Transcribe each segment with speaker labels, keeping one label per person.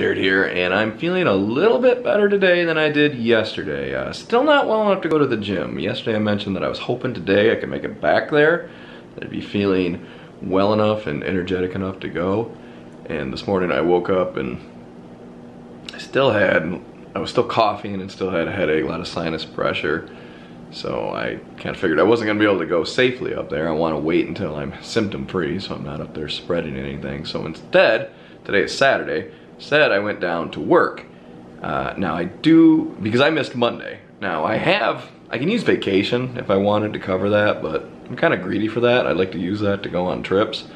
Speaker 1: upstairs here and I'm feeling a little bit better today than I did yesterday. Uh, still not well enough to go to the gym. Yesterday I mentioned that I was hoping today I could make it back there. I'd be feeling well enough and energetic enough to go. And this morning I woke up and I still had, I was still coughing and still had a headache, a lot of sinus pressure. So I kind of figured I wasn't gonna be able to go safely up there. I wanna wait until I'm symptom free so I'm not up there spreading anything. So instead, today is Saturday, Said I went down to work. Uh, now I do, because I missed Monday. Now I have, I can use vacation if I wanted to cover that, but I'm kind of greedy for that. I'd like to use that to go on trips.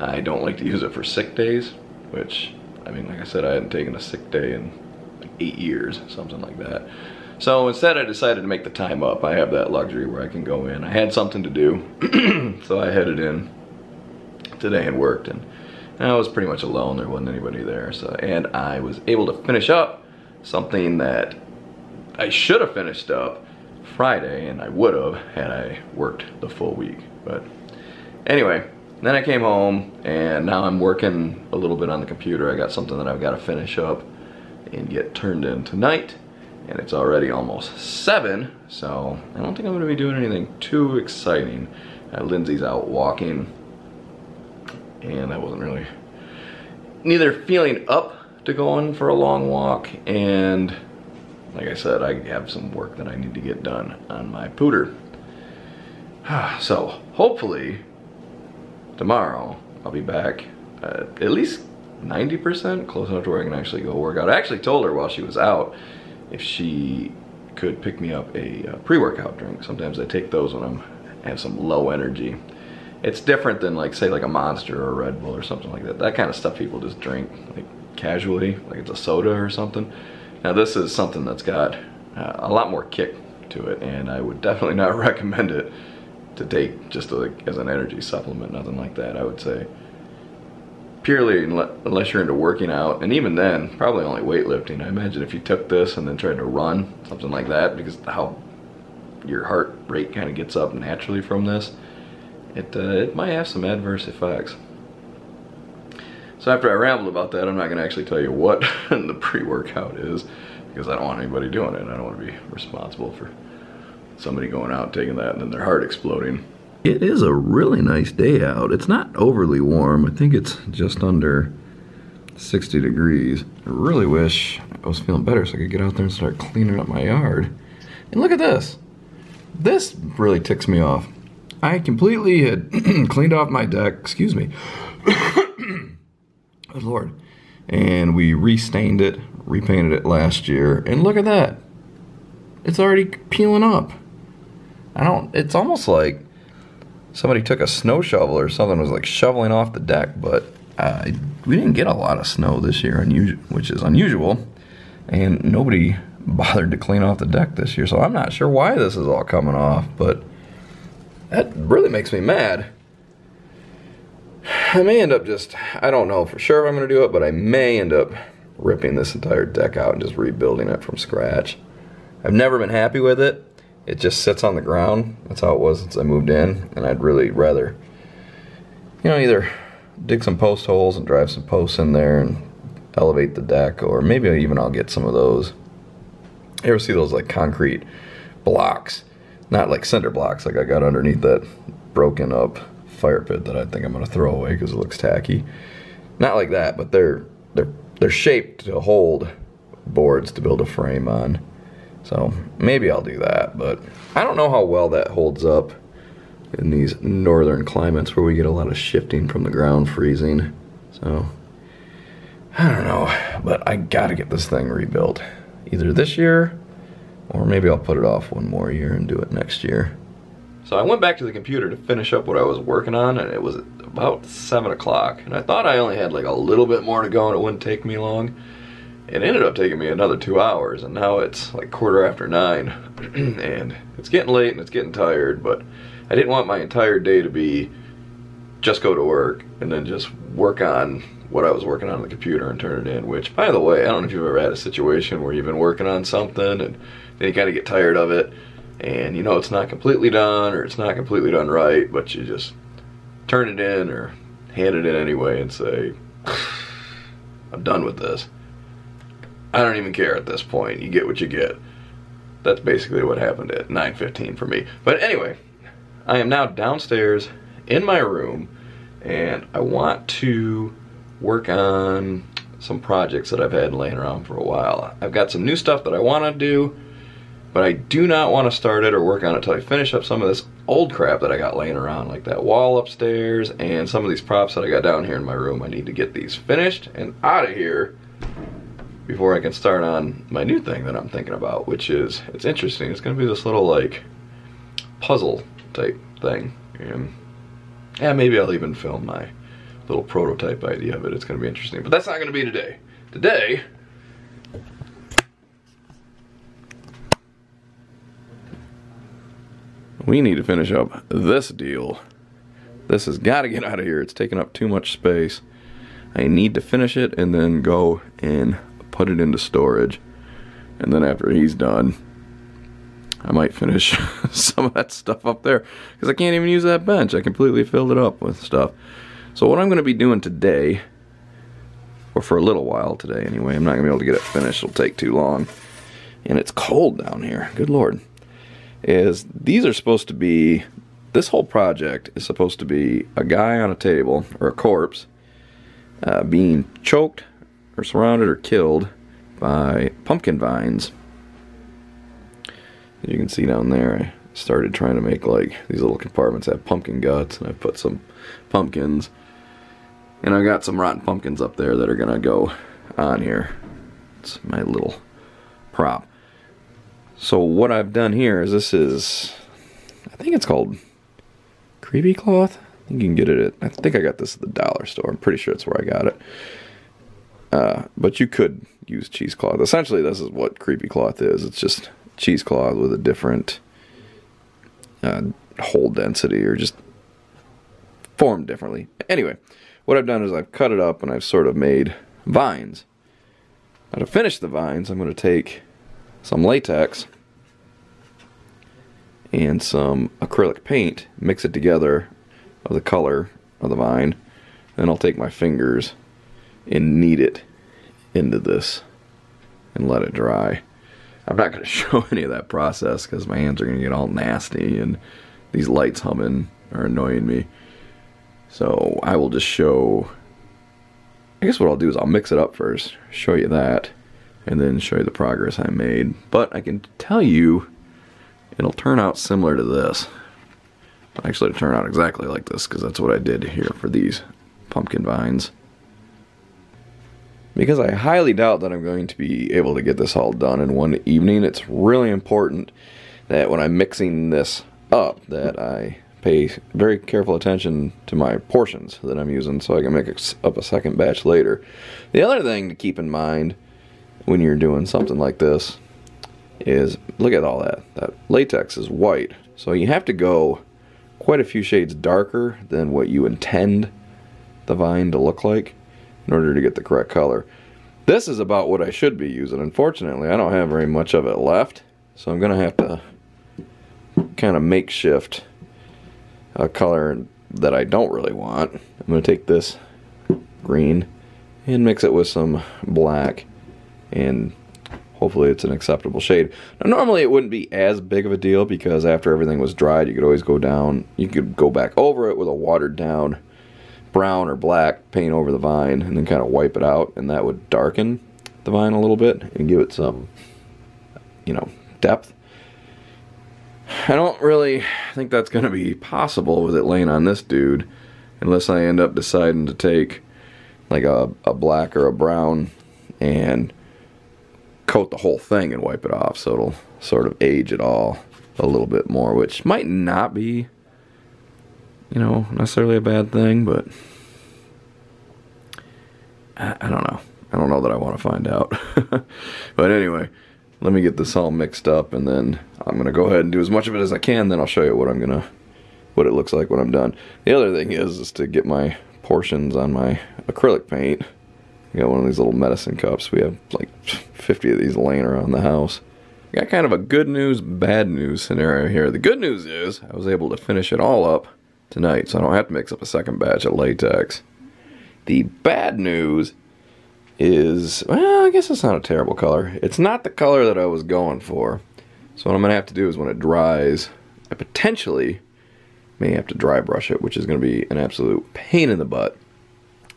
Speaker 1: I don't like to use it for sick days, which, I mean, like I said, I hadn't taken a sick day in like eight years, something like that. So instead I decided to make the time up. I have that luxury where I can go in. I had something to do, so I headed in today and worked. and I was pretty much alone. There wasn't anybody there. So, and I was able to finish up something that I should have finished up Friday, and I would have had I worked the full week. But anyway, then I came home, and now I'm working a little bit on the computer. I got something that I've got to finish up and get turned in tonight. And it's already almost seven, so I don't think I'm gonna be doing anything too exciting. Uh, Lindsay's out walking and I wasn't really neither feeling up to going for a long walk and like I said I have some work that I need to get done on my pooter. So hopefully tomorrow I'll be back uh, at least 90% close enough to where I can actually go work out. I actually told her while she was out if she could pick me up a uh, pre-workout drink. Sometimes I take those when I'm I have some low energy it's different than like say like a Monster or a Red Bull or something like that. That kind of stuff people just drink like casually, like it's a soda or something. Now this is something that's got uh, a lot more kick to it, and I would definitely not recommend it to take just like as an energy supplement, nothing like that. I would say purely unless you're into working out, and even then, probably only weightlifting. I imagine if you took this and then tried to run, something like that, because how your heart rate kind of gets up naturally from this, it, uh, it might have some adverse effects. So after I rambled about that, I'm not gonna actually tell you what the pre-workout is because I don't want anybody doing it. I don't wanna be responsible for somebody going out taking that and then their heart exploding. It is a really nice day out. It's not overly warm. I think it's just under 60 degrees. I really wish I was feeling better so I could get out there and start cleaning up my yard. And look at this. This really ticks me off. I completely had cleaned off my deck, excuse me. Good Lord. And we restained it, repainted it last year, and look at that. It's already peeling up. I don't, it's almost like somebody took a snow shovel or something was like shoveling off the deck, but uh, we didn't get a lot of snow this year, which is unusual, and nobody bothered to clean off the deck this year, so I'm not sure why this is all coming off, but that really makes me mad. I may end up just, I don't know for sure if I'm going to do it, but I may end up ripping this entire deck out and just rebuilding it from scratch. I've never been happy with it. It just sits on the ground. That's how it was since I moved in, and I'd really rather, you know, either dig some post holes and drive some posts in there and elevate the deck, or maybe even I'll get some of those. You ever see those like concrete blocks not like cinder blocks like I got underneath that broken up fire pit that I think I'm gonna throw away because it looks tacky. Not like that, but they're they're they're shaped to hold boards to build a frame on. So maybe I'll do that, but I don't know how well that holds up in these northern climates where we get a lot of shifting from the ground freezing. So I don't know, but I gotta get this thing rebuilt. Either this year or maybe I'll put it off one more year and do it next year. So I went back to the computer to finish up what I was working on and it was about 7 o'clock. And I thought I only had like a little bit more to go and it wouldn't take me long. It ended up taking me another two hours and now it's like quarter after 9. and it's getting late and it's getting tired, but I didn't want my entire day to be just go to work and then just work on what I was working on, on the computer and turn it in, which by the way, I don't know if you've ever had a situation where you've been working on something and then you kind of get tired of it and you know it's not completely done or it's not completely done right, but you just turn it in or hand it in anyway and say, I'm done with this. I don't even care at this point. You get what you get. That's basically what happened at 9.15 for me. But anyway, I am now downstairs in my room and I want to work on some projects that I've had laying around for a while. I've got some new stuff that I want to do, but I do not want to start it or work on it until I finish up some of this old crap that I got laying around, like that wall upstairs and some of these props that I got down here in my room. I need to get these finished and out of here before I can start on my new thing that I'm thinking about, which is, it's interesting, it's gonna be this little like puzzle type thing. And yeah, maybe I'll even film my little prototype idea of it. It's gonna be interesting, but that's not gonna be today. Today, we need to finish up this deal. This has got to get out of here. It's taking up too much space. I need to finish it and then go and put it into storage. And then after he's done, I might finish some of that stuff up there because I can't even use that bench. I completely filled it up with stuff. So what I'm going to be doing today, or for a little while today anyway, I'm not going to be able to get it finished. It'll take too long. And it's cold down here. Good lord is these are supposed to be this whole project is supposed to be a guy on a table or a corpse uh, being choked or surrounded or killed by pumpkin vines. As you can see down there, I started trying to make like these little compartments have pumpkin guts and I put some pumpkins and I got some rotten pumpkins up there that are gonna go on here. It's my little prop. So what I've done here is this is, I think it's called creepy cloth. I think you can get it at, I think I got this at the dollar store. I'm pretty sure it's where I got it. Uh, but you could use cheesecloth. Essentially, this is what creepy cloth is. It's just cheesecloth with a different uh, hole density or just formed differently. Anyway, what I've done is I've cut it up and I've sort of made vines. Now to finish the vines, I'm going to take some latex, and some acrylic paint, mix it together of the color of the vine, then I'll take my fingers and knead it into this and let it dry. I'm not going to show any of that process because my hands are going to get all nasty and these lights humming are annoying me. So I will just show, I guess what I'll do is I'll mix it up first, show you that, and then show you the progress I made. But I can tell you it'll turn out similar to this. Actually, it'll turn out exactly like this because that's what I did here for these pumpkin vines. Because I highly doubt that I'm going to be able to get this all done in one evening, it's really important that when I'm mixing this up that I pay very careful attention to my portions that I'm using so I can make up a second batch later. The other thing to keep in mind when you're doing something like this is look at all that. That latex is white. So you have to go quite a few shades darker than what you intend the vine to look like in order to get the correct color. This is about what I should be using. Unfortunately, I don't have very much of it left. So I'm going to have to kind of makeshift a color that I don't really want. I'm going to take this green and mix it with some black and hopefully it's an acceptable shade. Now normally it wouldn't be as big of a deal because after everything was dried you could always go down, you could go back over it with a watered down brown or black paint over the vine and then kind of wipe it out and that would darken the vine a little bit and give it some, you know, depth. I don't really think that's going to be possible with it laying on this dude unless I end up deciding to take like a, a black or a brown and coat the whole thing and wipe it off so it'll sort of age it all a little bit more, which might not be, you know, necessarily a bad thing, but I, I don't know. I don't know that I want to find out. but anyway, let me get this all mixed up and then I'm to go ahead and do as much of it as I can, then I'll show you what I'm to, what it looks like when I'm done. The other thing is, is to get my portions on my acrylic paint I got one of these little medicine cups. We have like 50 of these laying around the house. I got kind of a good news, bad news scenario here. The good news is I was able to finish it all up tonight, so I don't have to mix up a second batch of latex. The bad news is, well, I guess it's not a terrible color. It's not the color that I was going for. So what I'm going to have to do is when it dries, I potentially may have to dry brush it, which is going to be an absolute pain in the butt.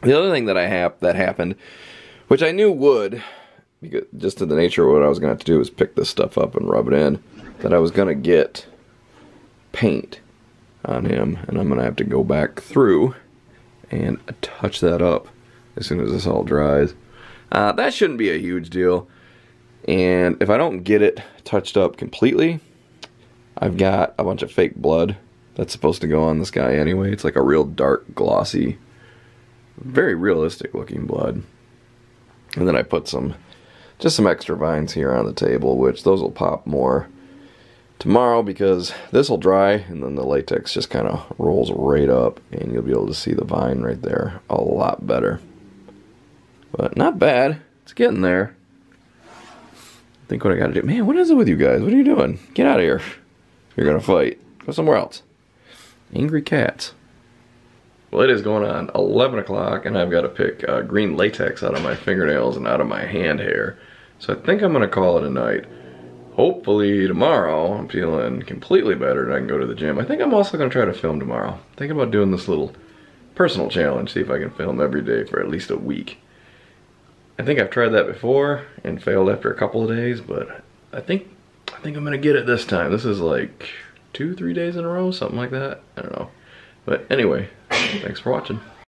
Speaker 1: The other thing that I have that happened, which I knew would, because just to the nature of what I was going to have to do is pick this stuff up and rub it in, that I was going to get paint on him, and I'm going to have to go back through and touch that up as soon as this all dries. Uh, that shouldn't be a huge deal. And if I don't get it touched up completely, I've got a bunch of fake blood that's supposed to go on this guy anyway. It's like a real dark, glossy, very realistic looking blood. And then I put some, just some extra vines here on the table, which those will pop more tomorrow because this will dry and then the latex just kind of rolls right up and you'll be able to see the vine right there a lot better. But not bad. It's getting there. I think what I gotta do. Man, what is it with you guys? What are you doing? Get out of here. You're gonna fight. Go somewhere else. Angry cats. Well, it is going on 11 o'clock and I've got to pick uh, green latex out of my fingernails and out of my hand hair. So I think I'm gonna call it a night. Hopefully tomorrow I'm feeling completely better and I can go to the gym. I think I'm also gonna try to film tomorrow. Thinking about doing this little personal challenge, see if I can film every day for at least a week. I think I've tried that before and failed after a couple of days, but I think I think I'm gonna get it this time. This is like two, three days in a row, something like that. I don't know. But anyway, thanks for watching.